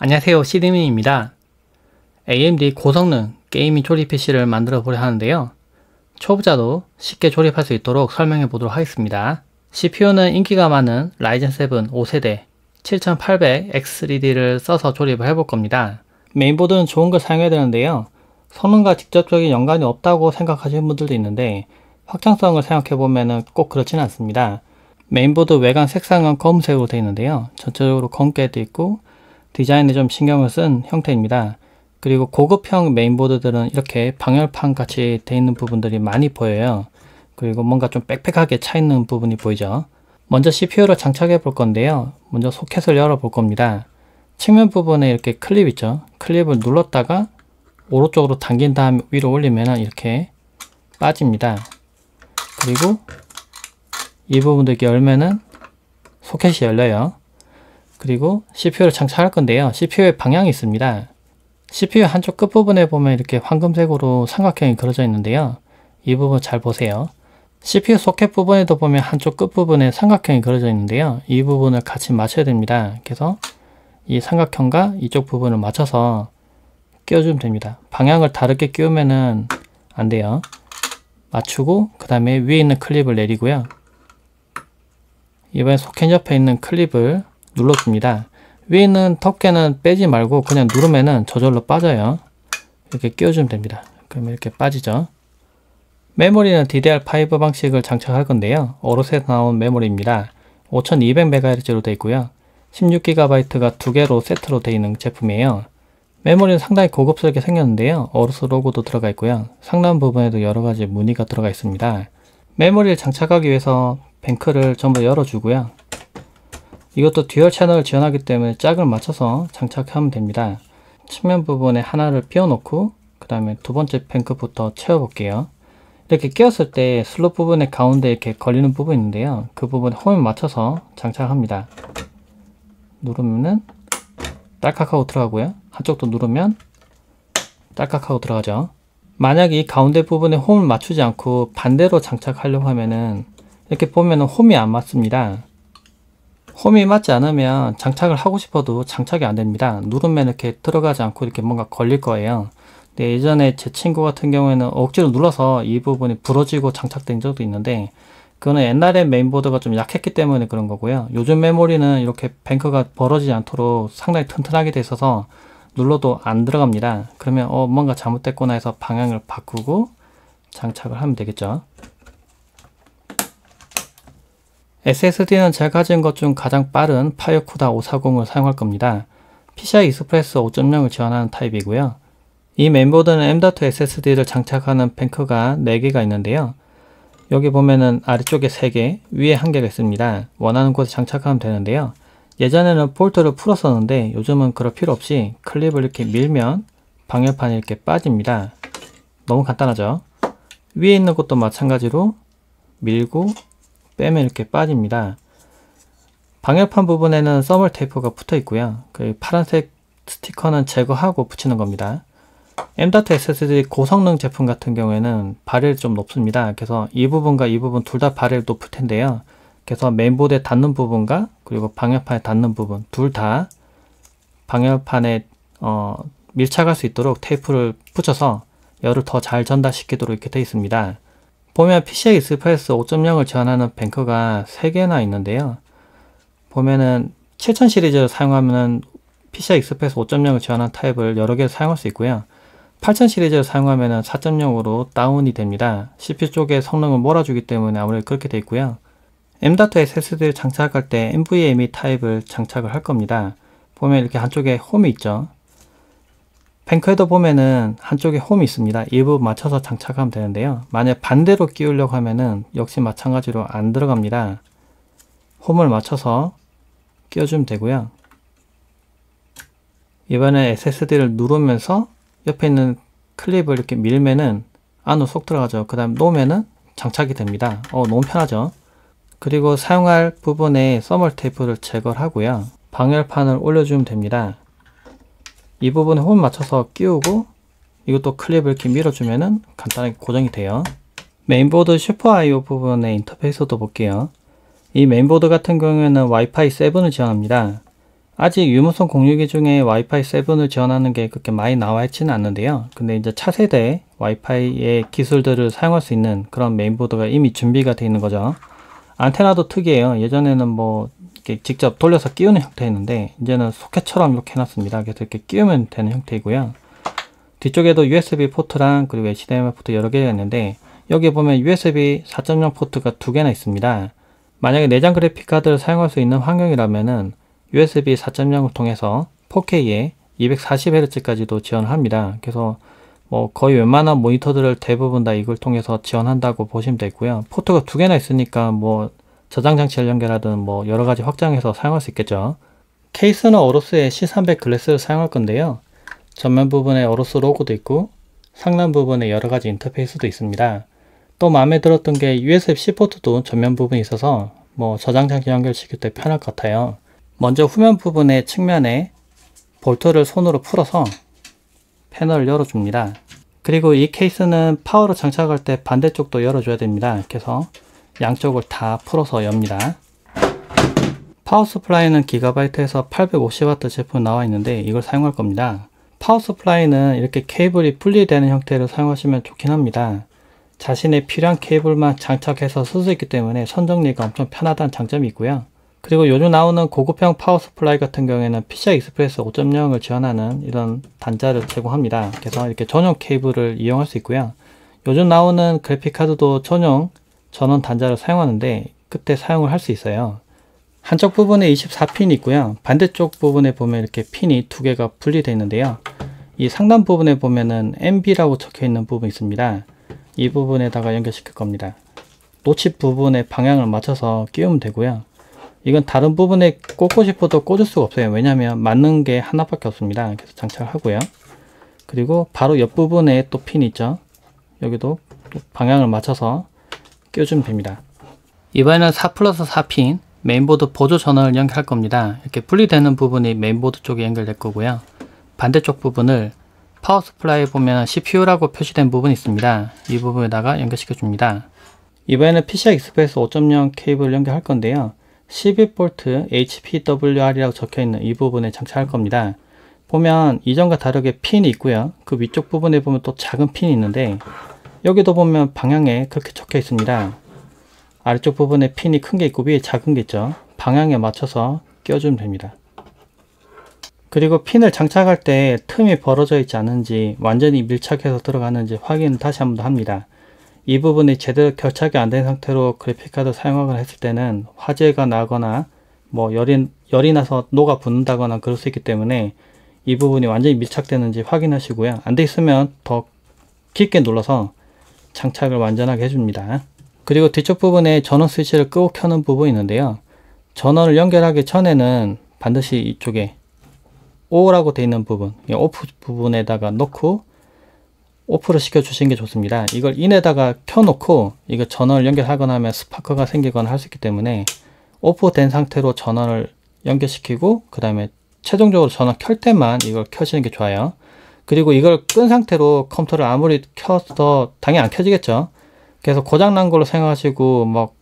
안녕하세요 시드민입니다. AMD 고성능 gaming 조립 PC를 만들어 보려 하는데요. 초보자도 쉽게 조립할 수 있도록 설명해 보도록 하겠습니다. CPU는 인기가 많은 Ryzen 7 5세대 7800X3D를 써서 조립을 해볼 겁니다. 메인보드는 좋은 걸 사용해야 되는데요. 성능과 직접적인 연관이 없다고 생각하시는 분들도 있는데 확장성을 생각해보면 꼭 그렇지는 않습니다. 메인보드 외관 색상은 검은색으로 되어 있는데요. 전체적으로 검게 되어 있고 디자인에 좀 신경을 쓴 형태입니다. 그리고 고급형 메인보드들은 이렇게 방열판 같이 되어 있는 부분들이 많이 보여요. 그리고 뭔가 좀 빽빽하게 차 있는 부분이 보이죠. 먼저 CPU를 장착해 볼 건데요. 먼저 소켓을 열어 볼 겁니다. 측면 부분에 이렇게 클립 있죠. 클립을 눌렀다가 오른쪽으로 당긴 다음 위로 올리면 이렇게 빠집니다. 그리고 이 부분도 이렇게 열면은 소켓이 열려요. 그리고 CPU를 장착할 건데요. CPU에 방향이 있습니다. CPU 한쪽 끝부분에 보면 이렇게 황금색으로 삼각형이 그려져 있는데요. 이 부분 잘 보세요. CPU 소켓 부분에도 보면 한쪽 끝부분에 삼각형이 그려져 있는데요. 이 부분을 같이 맞춰야 됩니다. 그래서 이 삼각형과 이쪽 부분을 맞춰서 끼워주면 됩니다. 방향을 다르게 끼우면은 안 돼요. 맞추고 그 다음에 위에 있는 클립을 내리고요. 이번에 소켓 옆에 있는 클립을 눌러줍니다. 위에 있는 덮개는 빼지 말고 그냥 누르면은 저절로 빠져요. 이렇게 끼워주면 됩니다. 그러면 이렇게 빠지죠. 메모리는 DDR5 방식을 장착할 건데요. 오롯에서 나온 메모리입니다. 5200MHz로 되어 있고요. 16GB가 두 개로 세트로 되어 있는 제품이에요. 메모리는 상당히 고급스럽게 생겼는데요. AORUS 로고도 들어가 있고요. 상단 부분에도 여러 가지 무늬가 들어가 있습니다. 메모리를 장착하기 위해서 뱅크를 전부 열어주고요. 이것도 dual channel을 지원하기 때문에 짝을 맞춰서 장착하면 됩니다. 측면 부분에 하나를 비워놓고 그 다음에 두 번째 뱅크부터 채워볼게요. 이렇게 끼웠을 때 슬롯 부분의 가운데 이렇게 걸리는 부분이 있는데요. 그 부분에 홈을 맞춰서 장착합니다. 누르면은 딸깍하고 들어가고요. 한쪽도 누르면 딸깍하고 들어가죠. 만약에 이 가운데 부분에 홈을 맞추지 않고 반대로 장착하려고 하면은 이렇게 보면은 홈이 안 맞습니다. 홈이 맞지 않으면 장착을 하고 싶어도 장착이 안 됩니다. 누르면 이렇게 들어가지 않고 이렇게 뭔가 걸릴 거예요. 근데 예전에 제 친구 같은 경우에는 억지로 눌러서 이 부분이 부러지고 장착된 적도 있는데 그거는 옛날에 메인보드가 좀 약했기 때문에 그런 거고요. 요즘 메모리는 이렇게 뱅크가 벌어지지 않도록 상당히 튼튼하게 돼 있어서 눌러도 안 들어갑니다. 그러면 어 뭔가 잘못됐구나 해서 방향을 바꾸고 장착을 하면 되겠죠. SSD는 제가 가진 것 중 가장 빠른 FireCuda 540을 사용할 겁니다. PCI Express 5.0을 지원하는 타입이고요. 이 메인보드는 M.2 SSD를 장착하는 뱅크가 4개가 있는데요. 여기 보면은 아래쪽에 3개, 위에 1개가 있습니다. 원하는 곳에 장착하면 되는데요. 예전에는 볼트를 풀었었는데 요즘은 그럴 필요 없이 클립을 이렇게 밀면 방열판이 이렇게 빠집니다. 너무 간단하죠? 위에 있는 것도 마찬가지로 밀고 빼면 이렇게 빠집니다. 방열판 부분에는 써멀 테이프가 붙어 있고요. 그 파란색 스티커는 제거하고 붙이는 겁니다. M.2 SSD 고성능 제품 같은 경우에는 발열이 좀 높습니다. 그래서 이 부분과 이 부분 둘 다 발열이 높을 텐데요. 그래서 메인보드에 닿는 부분과 그리고 방열판에 닿는 부분 둘 다 방열판에 어, 밀착할 수 있도록 테이프를 붙여서 열을 더 잘 전달시키도록 이렇게 되어 있습니다. 보면 PCI Express 5.0을 지원하는 뱅크가 3개나 있는데요. 보면은 7000 시리즈를 사용하면 PCI Express 5.0을 지원하는 타입을 여러 개 사용할 수 있고요. 8000 시리즈를 사용하면 4.0으로 다운이 됩니다. CPU 쪽에 성능을 몰아주기 때문에 아무래도 그렇게 되어 있고요. M.2 SSD를 장착할 때 NVMe 타입을 장착을 할 겁니다. 보면 이렇게 한쪽에 홈이 있죠. 펜크에도 보면은 한쪽에 홈이 있습니다. 이 부분 맞춰서 장착하면 되는데요. 만약 반대로 끼우려고 하면은 역시 마찬가지로 안 들어갑니다. 홈을 맞춰서 끼워주면 되고요. 이번에 SSD를 누르면서 옆에 있는 클립을 이렇게 밀면은 안으로 쏙 들어가죠. 그 다음 놓으면은 장착이 됩니다. 어, 너무 편하죠. 그리고 사용할 부분에 써멀 테이프를 제거를 하고요. 방열판을 올려주면 됩니다. 이 부분에 홈 맞춰서 끼우고 이것도 클립을 이렇게 밀어주면은 간단하게 고정이 돼요. 메인보드 super IO 부분의 인터페이스도 볼게요. 이 메인보드 같은 경우에는 와이파이 7을 지원합니다. 아직 유무선 공유기 중에 와이파이 7을 지원하는 게 그렇게 많이 나와 있지는 않는데요. 근데 이제 차세대 와이파이의 기술들을 사용할 수 있는 그런 메인보드가 이미 준비가 되어 있는 거죠. 안테나도 특이해요. 예전에는 뭐 이렇게 직접 돌려서 끼우는 형태였는데 이제는 소켓처럼 이렇게 해놨습니다. 그래서 이렇게 끼우면 되는 형태이고요. 뒤쪽에도 USB 포트랑 그리고 HDMI 포트 여러 개가 있는데 여기 보면 USB 4.0 포트가 두 개나 있습니다. 만약에 내장 그래픽 카드를 사용할 수 있는 환경이라면은 USB 4.0을 통해서 4K에 240Hz까지도 지원합니다. 그래서 뭐 거의 웬만한 모니터들을 대부분 다 이걸 통해서 지원한다고 보시면 되고요. 포트가 두 개나 있으니까 뭐 저장 장치를 연결하든 뭐 여러 가지 확장해서 사용할 수 있겠죠. 케이스는 AORUS의 C300 Glass를 사용할 건데요. 전면 부분에 AORUS 로고도 있고 상단 부분에 여러 가지 인터페이스도 있습니다. 또 마음에 들었던 게 USB-C 포트도 전면 부분이 있어서 뭐 저장 장치 연결시킬 때 편할 것 같아요. 먼저 후면 부분의 측면에 볼트를 손으로 풀어서 패널을 열어줍니다. 그리고 이 케이스는 파워를 장착할 때 반대쪽도 열어줘야 됩니다. 그래서 양쪽을 다 풀어서 엽니다. power supply는 기가바이트에서 850W 제품 나와 있는데 이걸 사용할 겁니다. power supply는 이렇게 케이블이 분리되는 형태로 사용하시면 좋긴 합니다. 자신의 필요한 케이블만 장착해서 쓸 수 있기 때문에 선정리가 엄청 편하다는 장점이 있고요. 그리고 요즘 나오는 고급형 power supply 같은 경우에는 PCI Express 5.0을 지원하는 이런 단자를 제공합니다. 그래서 이렇게 전용 케이블을 이용할 수 있고요. 요즘 나오는 그래픽카드도 전용 전원 단자를 사용하는데 그때 사용을 할 수 있어요. 한쪽 부분에 24핀이 있고요. 반대쪽 부분에 보면 이렇게 핀이 두 개가 분리되어 있는데요. 이 상단 부분에 보면은 MB라고 적혀 있는 부분이 있습니다. 이 부분에다가 연결시킬 겁니다. 노치 부분에 방향을 맞춰서 끼우면 되고요. 이건 다른 부분에 꽂고 싶어도 꽂을 수가 없어요. 왜냐하면 맞는 게 하나밖에 없습니다. 그래서 장착을 하고요. 그리고 바로 옆부분에 또 핀이 있죠. 여기도 방향을 맞춰서 끼워주면 됩니다. 이번에는 4 플러스 4핀 메인보드 보조 전원을 연결할 겁니다. 이렇게 분리되는 부분이 메인보드 쪽에 연결될 거고요. 반대쪽 부분을 power supply 보면 CPU라고 표시된 부분이 있습니다. 이 부분에다가 연결시켜 줍니다. 이번에는 PCI Express 5.0 케이블을 연결할 건데요. 12V HPWR이라고 적혀있는 이 부분에 장착할 겁니다. 보면 이전과 다르게 핀이 있고요. 그 위쪽 부분에 보면 또 작은 핀이 있는데 여기도 보면 방향에 그렇게 적혀 있습니다. 아래쪽 부분에 핀이 큰 게 있고 위에 작은 게 있죠. 방향에 맞춰서 끼워주면 됩니다. 그리고 핀을 장착할 때 틈이 벌어져 있지 않은지 완전히 밀착해서 들어가는지 확인 다시 한 번 더 합니다. 이 부분이 제대로 결착이 안 된 상태로 그래픽카드 사용하거나 했을 때는 화재가 나거나 뭐 열이, 열이 나서 녹아 붙는다거나 그럴 수 있기 때문에 이 부분이 완전히 밀착되는지 확인하시고요. 안 돼 있으면 더 깊게 눌러서 장착을 완전하게 해줍니다. 그리고 뒤쪽 부분에 전원 스위치를 끄고 켜는 부분이 있는데요. 전원을 연결하기 전에는 반드시 이쪽에 O라고 되어 있는 부분, 오프 부분에다가 놓고 오프를 시켜 주시는 게 좋습니다. 이걸 인에다가 켜놓고 이거 전원을 연결하거나 하면 스파크가 생기거나 할 수 있기 때문에 오프된 상태로 전원을 연결시키고 그 다음에 최종적으로 전원 켤 때만 이걸 켜시는 게 좋아요. 그리고 이걸 끈 상태로 컴퓨터를 아무리 켜서 당연히 안 켜지겠죠. 그래서 고장난 걸로 생각하시고 막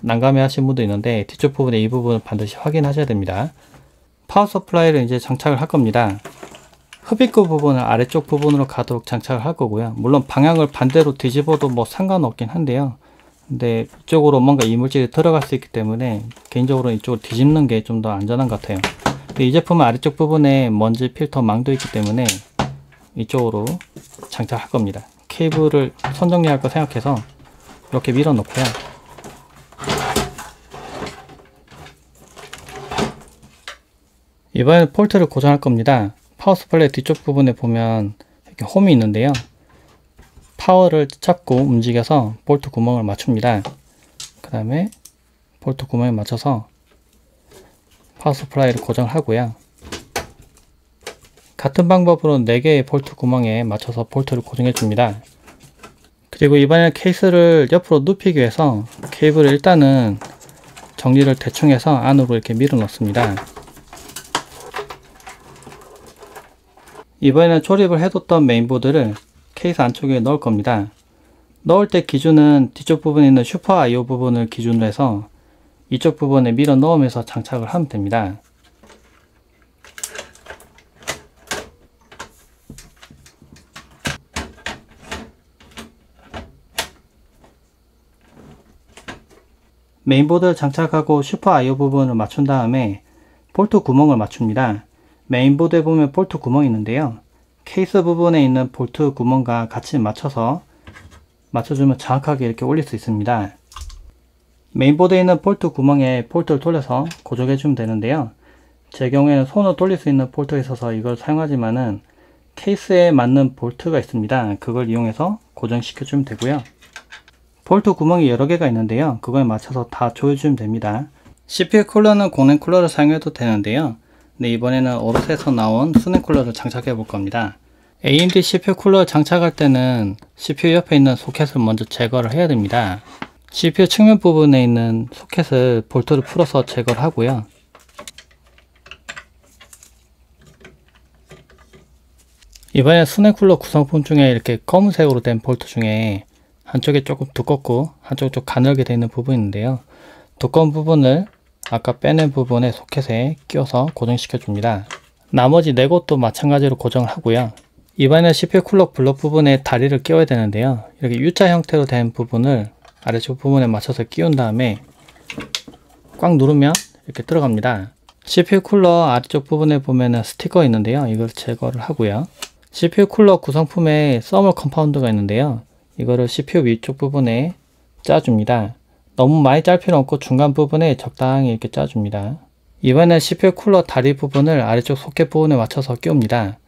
난감해 하신 분도 있는데 뒤쪽 부분에 이 부분을 반드시 확인하셔야 됩니다. power supply를 이제 장착을 할 겁니다. 흡입구 부분을 아래쪽 부분으로 가도록 장착을 할 거고요. 물론 방향을 반대로 뒤집어도 뭐 상관없긴 한데요. 근데 이쪽으로 뭔가 이물질이 들어갈 수 있기 때문에 개인적으로 이쪽으로 뒤집는 게 좀 더 안전한 것 같아요. 이 제품은 아래쪽 부분에 먼지 필터 망도 있기 때문에 이쪽으로 장착할 겁니다. 케이블을 선 정리할 거 생각해서 이렇게 밀어 놓고요. 이번엔 볼트를 고정할 겁니다. power supply 뒤쪽 부분에 보면 이렇게 홈이 있는데요. 파워를 잡고 움직여서 볼트 구멍을 맞춥니다. 그 다음에 볼트 구멍에 맞춰서 power supply를 고정을 하고요. 같은 방법으로 4개의 볼트 구멍에 맞춰서 볼트를 고정해 줍니다. 그리고 이번에 케이스를 옆으로 눕히기 위해서 케이블을 일단은 정리를 대충 해서 안으로 이렇게 밀어 넣습니다. 이번에는 조립을 해뒀던 메인보드를 케이스 안쪽에 넣을 겁니다. 넣을 때 기준은 뒤쪽 부분에 있는 Super IO 부분을 기준으로 해서 이쪽 부분에 밀어 넣으면서 장착을 하면 됩니다. 메인보드를 장착하고 Super IO 부분을 맞춘 다음에 볼트 구멍을 맞춥니다. 메인보드에 보면 볼트 구멍이 있는데요. 케이스 부분에 있는 볼트 구멍과 같이 맞춰서 맞춰주면 정확하게 이렇게 올릴 수 있습니다. 메인보드에 있는 볼트 구멍에 볼트를 돌려서 고정해 주면 되는데요. 제 경우에는 손으로 돌릴 수 있는 볼트가 있어서 이걸 사용하지만은 케이스에 맞는 볼트가 있습니다. 그걸 이용해서 고정시켜 주면 되고요. 볼트 구멍이 여러 개가 있는데요. 그거에 맞춰서 다 조여주면 됩니다. CPU 쿨러는 공랭 쿨러를 사용해도 되는데요. 네, 이번에는 오롯에서 나온 수냉 쿨러를 장착해 볼 겁니다. AMD CPU 쿨러 장착할 때는 CPU 옆에 있는 소켓을 먼저 제거를 해야 됩니다. CPU 측면 부분에 있는 소켓을 볼트를 풀어서 제거를 하고요. 이번에 수냉 쿨러 구성품 중에 이렇게 검은색으로 된 볼트 중에 한쪽이 조금 두껍고 한쪽 좀 가늘게 부분이 있는데요. 두꺼운 부분을 아까 빼낸 부분에 소켓에 끼워서 고정시켜 줍니다. 나머지 네 곳도 마찬가지로 고정을 하고요. 이번에 CPU 쿨러 블럭 부분에 다리를 끼워야 되는데요. 이렇게 U자 형태로 된 부분을 아래쪽 부분에 맞춰서 끼운 다음에 꽉 누르면 이렇게 들어갑니다. CPU 쿨러 아래쪽 부분에 보면은 스티커 있는데요. 이걸 제거를 하고요. CPU 쿨러 구성품에 thermal compound가 있는데요. 이거를 CPU 위쪽 부분에 짜줍니다. 너무 많이 짤 필요 없고 중간 부분에 적당히 이렇게 짜줍니다. 이번엔 CPU 쿨러 다리 부분을 아래쪽 소켓 부분에 맞춰서 끼웁니다.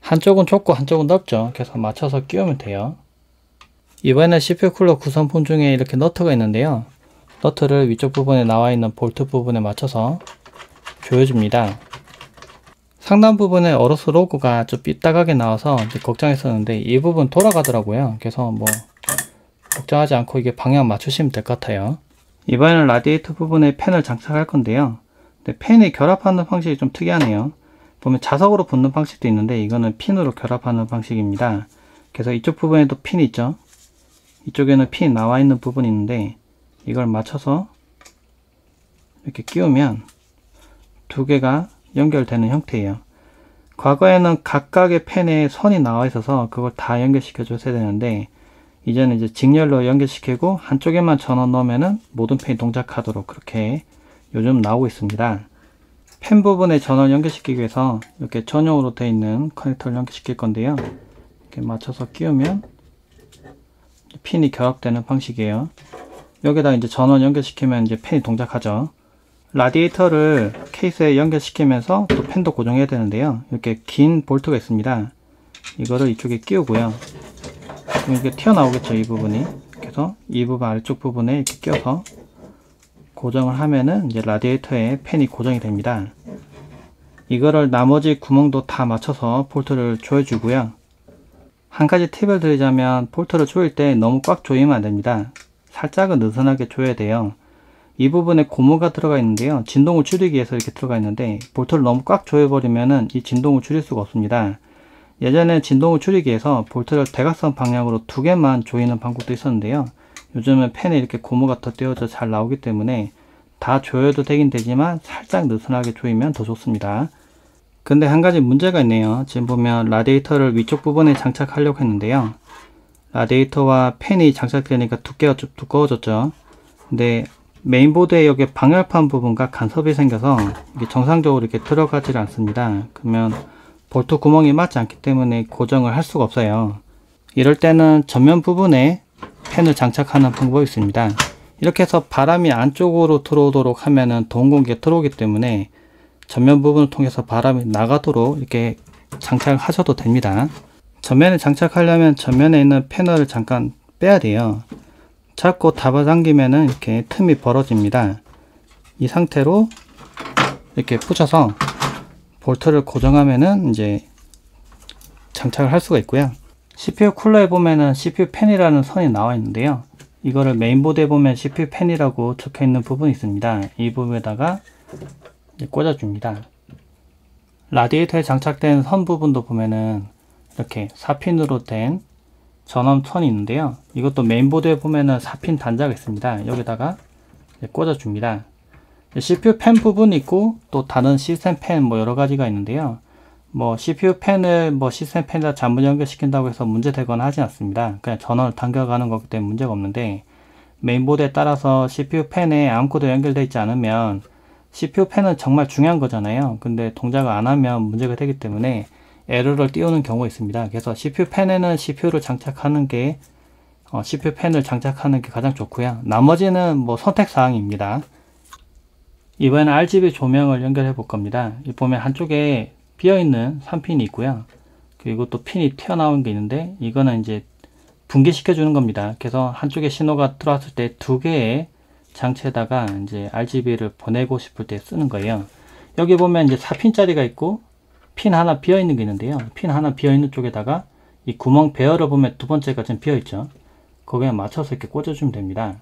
한쪽은 좁고 한쪽은 넓죠. 그래서 맞춰서 끼우면 돼요. 이번에는 CPU 쿨러 구성품 중에 이렇게 너트가 있는데요. 너트를 위쪽 부분에 나와 있는 볼트 부분에 맞춰서 조여줍니다. 상단 부분에 어로스 로고가 좀 삐딱하게 나와서 걱정했었는데 이 부분 돌아가더라고요. 그래서 뭐 걱정하지 않고 이게 방향 맞추시면 될 것 같아요. 이번에는 라디에이터 부분에 팬을 장착할 건데요. 근데 팬이 결합하는 방식이 좀 특이하네요. 보면 자석으로 붙는 방식도 있는데 이거는 핀으로 결합하는 방식입니다. 그래서 이쪽 부분에도 핀이 있죠. 이쪽에는 핀이 나와 있는 부분이 있는데 이걸 맞춰서 이렇게 끼우면 두 개가 연결되는 형태예요. 과거에는 각각의 펜에 선이 나와 있어서 그걸 다 연결시켜 줬어야 되는데 이제는 이제 직렬로 연결시키고 한쪽에만 전원 넣으면은 모든 펜이 동작하도록 그렇게 요즘 나오고 있습니다. 펜 부분에 전원 연결시키기 위해서 이렇게 전용으로 되어 있는 커넥터를 연결시킬 건데요. 이렇게 맞춰서 끼우면 핀이 결합되는 방식이에요. 여기다 이제 전원 연결시키면 이제 펜이 동작하죠. 라디에이터를 케이스에 연결시키면서 또 펜도 고정해야 되는데요. 이렇게 긴 볼트가 있습니다. 이거를 이쪽에 끼우고요. 이게 튀어나오겠죠, 이 부분이. 그래서 이 부분 아래쪽 부분에 이렇게 끼워서 고정을 하면은 이제 라디에이터에 펜이 고정이 됩니다. 이거를 나머지 구멍도 다 맞춰서 볼트를 조여주고요. 한 가지 팁을 드리자면 볼트를 조일 때 너무 꽉 조이면 안 됩니다. 살짝은 느슨하게 조여야 돼요. 이 부분에 고무가 들어가 있는데요. 진동을 줄이기 위해서 이렇게 들어가 있는데 볼트를 너무 꽉 조여버리면은 이 진동을 줄일 수가 없습니다. 예전에 진동을 줄이기 위해서 볼트를 대각선 방향으로 두 개만 조이는 방법도 있었는데요. 요즘은 펜에 이렇게 고무가 더 띄어져 잘 나오기 때문에 다 조여도 되긴 되지만 살짝 느슨하게 조이면 더 좋습니다. 근데 한 가지 문제가 있네요. 지금 보면 라디에이터를 위쪽 부분에 장착하려고 했는데요. 라디에이터와 펜이 장착되니까 두께가 좀 두꺼워졌죠. 근데 메인보드에 여기 방열판 부분과 간섭이 생겨서 정상적으로 이렇게 들어가질 않습니다. 그러면 볼트 구멍이 맞지 않기 때문에 고정을 할 수가 없어요. 이럴 때는 전면 부분에 펜을 장착하는 방법이 있습니다. 이렇게 해서 바람이 안쪽으로 들어오도록 하면은 더운 공기가 들어오기 때문에 전면 부분을 통해서 바람이 나가도록 이렇게 장착을 하셔도 됩니다. 전면에 장착하려면 전면에 있는 패널을 잠깐 빼야 돼요. 잡고 잡아당기면은 이렇게 틈이 벌어집니다. 이 상태로 이렇게 붙여서 볼트를 고정하면은 이제 장착을 할 수가 있고요. CPU 쿨러에 보면은 CPU 팬이라는 선이 나와 있는데요. 이거를 메인보드에 보면 CPU 팬이라고 적혀 있는 부분이 있습니다. 이 부분에다가 꽂아줍니다. 라디에이터에 장착된 선 부분도 보면은 이렇게 4핀으로 된 전원선이 있는데요. 이것도 메인보드에 보면은 4핀 단자가 있습니다. 여기다가 꽂아줍니다. CPU 펜 부분이 있고 또 다른 시스템 펜 뭐 여러 가지가 있는데요. 뭐 CPU 펜을 뭐 시스템 펜에다 잘못 연결시킨다고 해서 문제 되거나 하진 않습니다. 그냥 전원을 당겨가는 거기 때문에 문제가 없는데 메인보드에 따라서 CPU 펜에 아무것도 연결되어 있지 않으면 CPU 펜은 정말 중요한 거잖아요. 근데 동작을 안 하면 문제가 되기 때문에 에러를 띄우는 경우가 있습니다. 그래서 CPU 펜에는 CPU를 장착하는 게 어, CPU 펜을 장착하는 게 가장 좋고요. 나머지는 뭐 선택 사항입니다. 이번에는 RGB 조명을 연결해 볼 겁니다. 이 보면 한쪽에 비어있는 3핀이 있고요. 그리고 또 핀이 튀어나온 게 있는데 이거는 이제 분기시켜 주는 겁니다. 그래서 한쪽에 신호가 들어왔을 때 두 개의 장치에다가 이제 RGB를 보내고 싶을 때 쓰는 거예요. 여기 보면 이제 4핀짜리가 있고 핀 하나 비어 있는 게 있는데요. 핀 하나 비어 있는 쪽에다가 이 구멍 배열을 보면 두 번째가 좀 비어 있죠. 거기에 맞춰서 이렇게 꽂아주면 됩니다.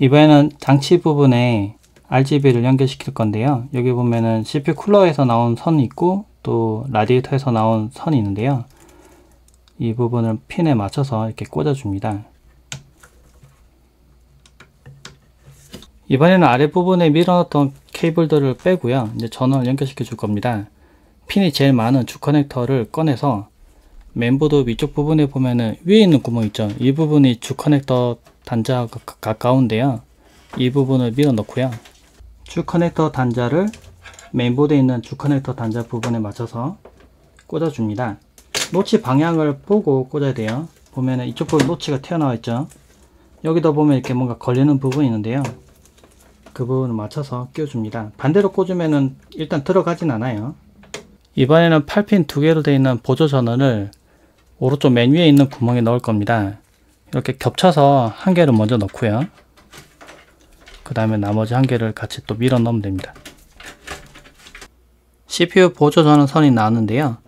이번에는 장치 부분에 RGB를 연결시킬 건데요. 여기 보면은 CPU 쿨러에서 나온 선이 있고 또 라디에이터에서 나온 선이 있는데요. 이 부분을 핀에 맞춰서 이렇게 꽂아줍니다. 이번에는 아랫부분에 밀어넣었던 케이블들을 빼고요. 이제 전원을 연결시켜 줄 겁니다. 핀이 제일 많은 주 커넥터를 꺼내서 메인보드 위쪽 부분에 보면은 위에 있는 구멍 있죠. 이 부분이 주 커넥터 단자가 가까운데요. 이 부분을 밀어 넣고요. 주 커넥터 단자를 메인보드에 있는 주 커넥터 단자 부분에 맞춰서 꽂아줍니다. 노치 방향을 보고 꽂아야 돼요. 보면은 이쪽 부분 노치가 튀어나와 있죠. 여기다 보면 이렇게 뭔가 걸리는 부분이 있는데요. 그 부분을 맞춰서 끼워줍니다. 반대로 꽂으면은 일단 들어가진 않아요. 이번에는 8핀 두 개로 되어 있는 보조 전원을 오른쪽 맨 위에 있는 구멍에 넣을 겁니다. 이렇게 겹쳐서 한 개를 먼저 넣고요. 그 다음에 나머지 한 개를 같이 또 밀어 넣으면 됩니다. CPU 보조 전원 선이 나왔는데요.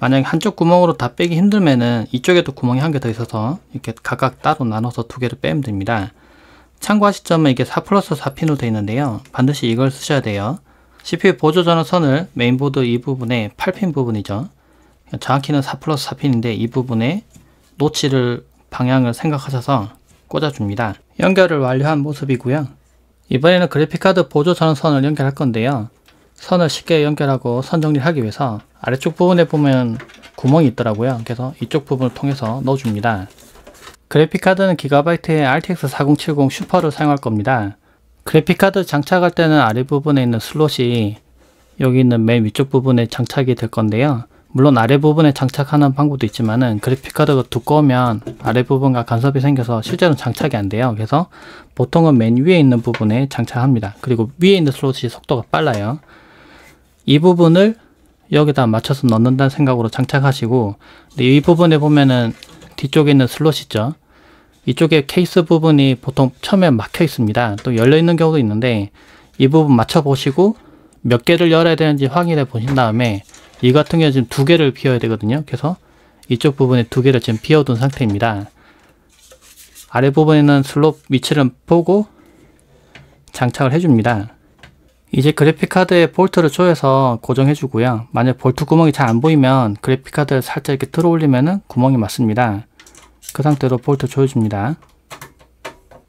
만약에 한쪽 구멍으로 다 빼기 힘들면은 이쪽에도 구멍이 한 개 더 있어서 이렇게 각각 따로 나눠서 두 개를 빼면 됩니다. 참고하실 점은 이게 4 플러스 4핀으로 되어 있는데요. 반드시 이걸 쓰셔야 돼요. CPU 보조 전원 선을 메인보드 이 부분에 8핀 부분이죠. 정확히는 4 플러스 4핀인데 이 부분에 노치를 방향을 생각하셔서 꽂아줍니다. 연결을 완료한 모습이고요. 이번에는 그래픽카드 보조 전원 선을 연결할 건데요. 선을 쉽게 연결하고 선 정리를 하기 위해서 아래쪽 부분에 보면 구멍이 있더라고요. 그래서 이쪽 부분을 통해서 넣어줍니다. 그래픽카드는 기가바이트의 RTX 4070 Super를 사용할 겁니다. 그래픽카드 장착할 때는 아래 부분에 있는 슬롯이 여기 있는 맨 위쪽 부분에 장착이 될 건데요. 물론 아래 부분에 장착하는 방법도 있지만은 그래픽카드가 두꺼우면 아래 부분과 간섭이 생겨서 실제로 장착이 안 돼요. 그래서 보통은 맨 위에 있는 부분에 장착합니다. 그리고 위에 있는 슬롯이 속도가 빨라요. 이 부분을 여기다 맞춰서 넣는다는 생각으로 장착하시고 이 부분에 보면은 뒤쪽에 있는 슬롯 있죠. 이쪽에 케이스 부분이 보통 처음에 막혀 있습니다. 또 열려 있는 경우도 있는데 이 부분 맞춰 보시고 몇 개를 열어야 되는지 확인해 보신 다음에 이 같은 경우 지금 두 개를 비워야 되거든요. 그래서 이쪽 부분에 두 개를 지금 비워둔 상태입니다. 아래 부분에는 슬롯 위치를 보고 장착을 해줍니다. 이제 그래픽카드에 볼트를 조여서 고정해 주고요. 만약 볼트 구멍이 잘 안 보이면 그래픽카드를 살짝 이렇게 들어 올리면 구멍이 맞습니다. 그 상태로 볼트 조여줍니다.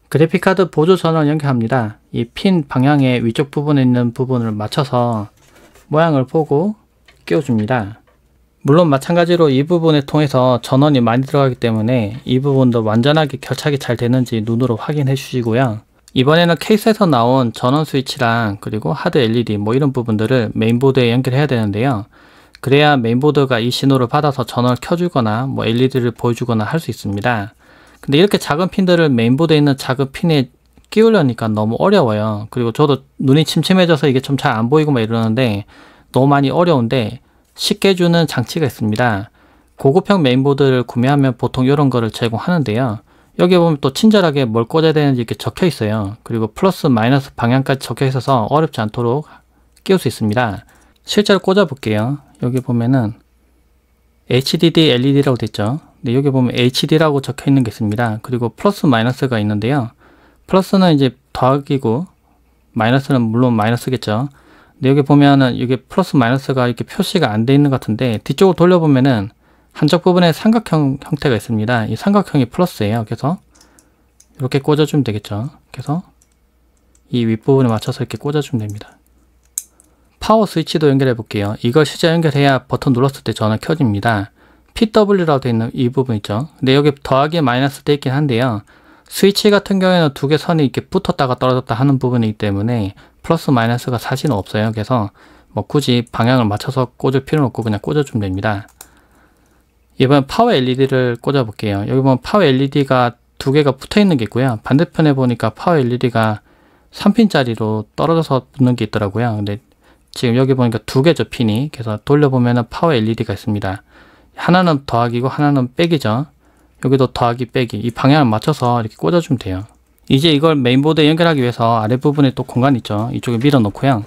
그래픽카드 보조 전원 연결합니다. 이 핀 방향의 위쪽 부분에 있는 부분을 맞춰서 모양을 보고 끼워줍니다. 물론 마찬가지로 이 부분을 통해서 전원이 많이 들어가기 때문에 이 부분도 완전하게 결착이 잘 되는지 눈으로 확인해 주시고요. 이번에는 케이스에서 나온 전원 스위치랑 그리고 하드 LED 뭐 이런 부분들을 메인보드에 연결해야 되는데요. 그래야 메인보드가 이 신호를 받아서 전원을 켜주거나 뭐 LED를 보여주거나 할 수 있습니다. 근데 이렇게 작은 핀들을 메인보드에 있는 작은 핀에 끼우려니까 너무 어려워요. 그리고 저도 눈이 침침해져서 이게 좀 잘 안 보이고 막 이러는데 너무 많이 어려운데 쉽게 주는 장치가 있습니다. 고급형 메인보드를 구매하면 보통 이런 거를 제공하는데요. 여기 보면 또 친절하게 뭘 꽂아야 되는지 이렇게 적혀 있어요. 그리고 플러스 마이너스 방향까지 적혀 있어서 어렵지 않도록 끼울 수 있습니다. 실제로 꽂아 볼게요. 여기 보면은 HDD LED라고 됐죠. 근데 여기 보면 HD라고 적혀 있는 게 있습니다. 그리고 플러스 마이너스가 있는데요. 플러스는 이제 더하기고 마이너스는 물론 마이너스겠죠. 근데 여기 보면은 이게 플러스 마이너스가 이렇게 표시가 안 돼 있는 것 같은데 뒤쪽으로 돌려보면은 한쪽 부분에 삼각형 형태가 있습니다. 이 삼각형이 플러스예요. 그래서 이렇게 꽂아주면 되겠죠. 그래서 이 윗부분에 맞춰서 이렇게 꽂아주면 됩니다. 파워 스위치도 연결해 볼게요. 이걸 실제 연결해야 버튼 눌렀을 때 전원 켜집니다. PW라고 되어 있는 이 부분 있죠. 근데 여기 더하기 마이너스 되어 있긴 한데요. 스위치 같은 경우에는 두 개 선이 이렇게 붙었다가 떨어졌다 하는 부분이기 때문에 플러스 마이너스가 사실은 없어요. 그래서 뭐 굳이 방향을 맞춰서 꽂을 필요는 없고 그냥 꽂아주면 됩니다. 이번 파워 LED를 꽂아 볼게요. 여기 보면 파워 LED가 두 개가 붙어 있는 게 있고요. 반대편에 보니까 파워 LED가 3핀짜리로 떨어져서 붙는 게 있더라고요. 근데 지금 여기 보니까 두 개죠 핀이. 그래서 돌려보면 파워 LED가 있습니다. 하나는 더하기고 하나는 빼기죠. 여기도 더하기 빼기 이 방향을 맞춰서 이렇게 꽂아주면 돼요. 이제 이걸 메인보드에 연결하기 위해서 아랫부분에 또 공간 있죠. 이쪽에 밀어 놓고요.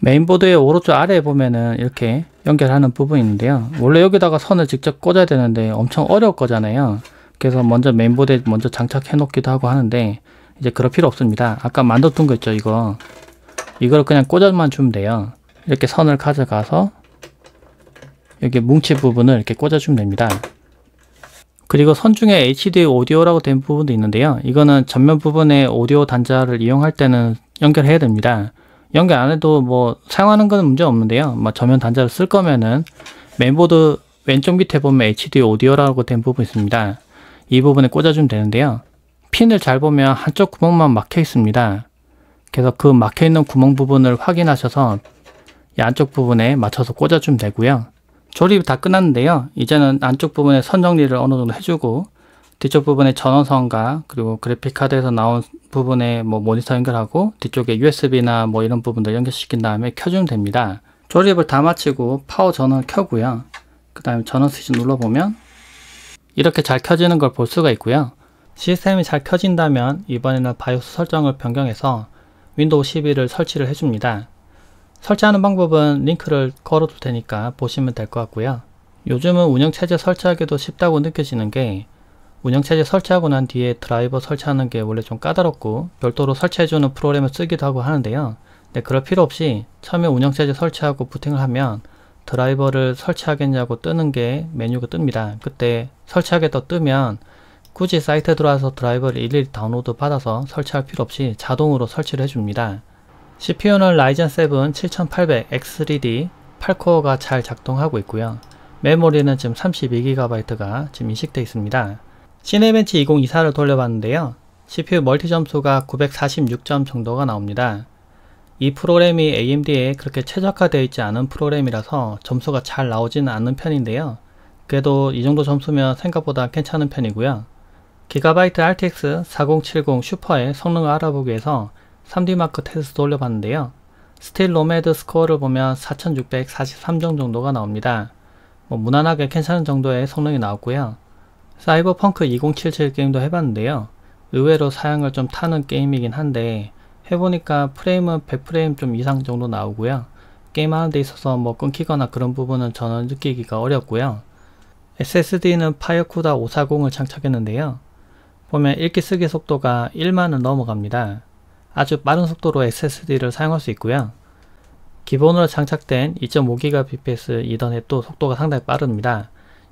메인보드의 오른쪽 아래에 보면은 이렇게 연결하는 부분이 있는데요. 원래 여기다가 선을 직접 꽂아야 되는데 엄청 어려울 거잖아요. 그래서 먼저 메인보드에 먼저 장착해 놓기도 하고 하는데 이제 그럴 필요 없습니다. 아까 만들었던 거 있죠 이거 이걸 그냥 꽂아만 주면 돼요. 이렇게 선을 가져가서 여기 뭉치 부분을 이렇게 꽂아주면 됩니다. 그리고 선 중에 HD 오디오라고 된 부분도 있는데요. 이거는 전면 부분에 오디오 단자를 이용할 때는 연결해야 됩니다. 연결 안 해도 뭐 사용하는 건 문제 없는데요. 뭐 전면 단자를 쓸 거면은 메인보드 왼쪽 밑에 보면 HD 오디오라고 된 부분 있습니다. 이 부분에 꽂아주면 되는데요. 핀을 잘 보면 한쪽 구멍만 막혀 있습니다. 그래서 그 막혀 있는 구멍 부분을 확인하셔서 이 안쪽 부분에 맞춰서 꽂아주면 되고요. 조립이 다 끝났는데요. 이제는 안쪽 부분에 선 정리를 어느 정도 해주고 뒤쪽 부분에 전원선과 그리고 그래픽카드에서 나온 부분에 뭐 모니터 연결하고 뒤쪽에 USB나 뭐 이런 부분들 연결시킨 다음에 켜주면 됩니다. 조립을 다 마치고 파워 전원을 켜고요. 그 다음에 전원 스위치 눌러보면 이렇게 잘 켜지는 걸 볼 수가 있고요. 시스템이 잘 켜진다면 이번에는 바이오스 설정을 변경해서 윈도우 12를 설치를 해줍니다. 설치하는 방법은 링크를 걸어 둘 테니까 보시면 될 것 같고요. 요즘은 운영체제 설치하기도 쉽다고 느껴지는 게 운영체제 설치하고 난 뒤에 드라이버 설치하는 게 원래 좀 까다롭고 별도로 설치해주는 프로그램을 쓰기도 하고 하는데요. 네, 그럴 필요 없이 처음에 운영체제 설치하고 부팅을 하면 드라이버를 설치하겠냐고 뜨는 게 메뉴가 뜹니다. 그때 설치하겠다 뜨면 굳이 사이트에 들어와서 드라이버를 일일이 다운로드 받아서 설치할 필요 없이 자동으로 설치를 해줍니다. CPU는 라이젠 7 7800 X3D 8코어가 잘 작동하고 있고요. 메모리는 지금 32GB가 지금 인식되어 있습니다. 시네벤치 2024를 돌려봤는데요. CPU 멀티 점수가 946점 정도가 나옵니다. 이 프로그램이 AMD에 그렇게 최적화되어 있지 않은 프로그램이라서 점수가 잘 나오지는 않는 편인데요. 그래도 이 정도 점수면 생각보다 괜찮은 편이고요. 기가바이트 RTX 4070 슈퍼의 성능을 알아보기 위해서 3D마크 테스트 돌려봤는데요. Steel Nomad 스코어를 보면 4643점 정도가 나옵니다. 뭐 무난하게 괜찮은 정도의 성능이 나왔고요. 사이버 펑크 2077 게임도 해봤는데요. 의외로 사양을 좀 타는 게임이긴 한데 해보니까 프레임은 100프레임 좀 이상 정도 나오고요. 게임하는 데 있어서 뭐 끊기거나 그런 부분은 저는 느끼기가 어렵고요. SSD는 FireCuda 540을 장착했는데요. 보면 읽기 쓰기 속도가 1만을 넘어갑니다. 아주 빠른 속도로 SSD를 사용할 수 있고요. 기본으로 장착된 2.5GBps 이더넷도 속도가 상당히 빠릅니다.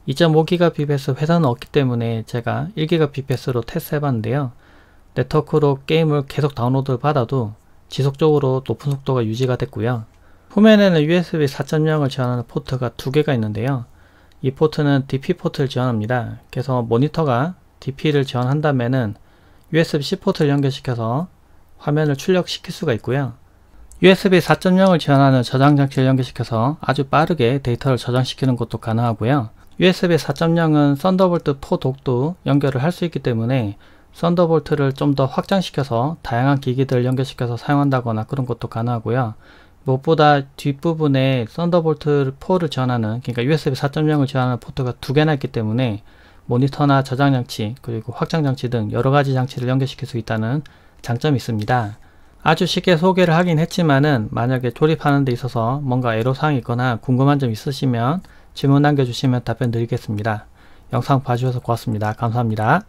2.5GBps 회선은 없기 때문에 제가 1GBps로 테스트 해봤는데요. 네트워크로 게임을 계속 다운로드 받아도 지속적으로 높은 속도가 유지가 됐고요. 후면에는 USB 4.0을 지원하는 포트가 두 개가 있는데요. 이 포트는 DP 포트를 지원합니다. 그래서 모니터가 DP를 지원한다면은 USB-C 포트를 연결시켜서 화면을 출력시킬 수가 있고요. USB 4.0을 지원하는 저장 장치를 연결시켜서 아주 빠르게 데이터를 저장시키는 것도 가능하고요. USB 4.0은 Thunderbolt 4 dock도 연결을 할 수 있기 때문에 Thunderbolt를 좀 더 확장시켜서 다양한 기기들을 연결시켜서 사용한다거나 그런 것도 가능하고요. 무엇보다 뒷부분에 Thunderbolt 4를 지원하는 그러니까 USB 4.0을 지원하는 포트가 두 개나 있기 때문에 모니터나 저장 장치 그리고 확장 장치 등 여러 가지 장치를 연결시킬 수 있다는 장점이 있습니다. 아주 쉽게 소개를 하긴 했지만은 만약에 조립하는 데 있어서 뭔가 애로사항이 있거나 궁금한 점 있으시면 질문 남겨주시면 답변 드리겠습니다. 영상 봐주셔서 고맙습니다. 감사합니다.